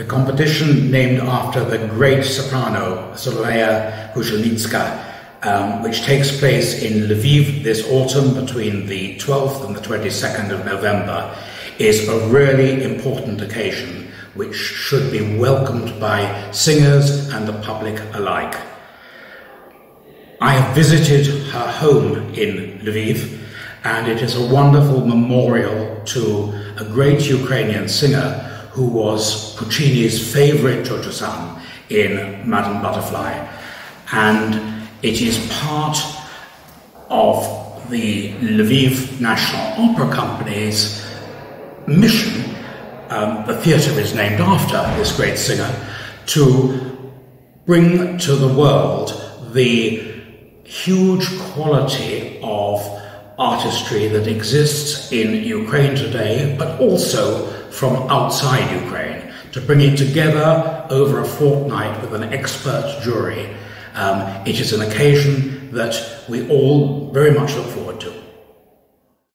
a competition named after the great soprano Solomiya Krushelnytska, um, which takes place in Lviv this autumn between the 12th and the 22nd of November, is a really important occasion which should be welcomed by singers and the public alike. I have visited her home in Lviv, and it is a wonderful memorial to a great Ukrainian singer who was Puccini's favorite Cho-Cho-San in Madame Butterfly. And it is part of the Lviv National Opera Company's mission, um, the theatre is named after this great singer, to bring to the world the huge quality of artistry that exists in Ukraine today, but also from outside Ukraine, to bring it together over a fortnight with an expert jury. Um, it is an occasion that we all very much look forward to.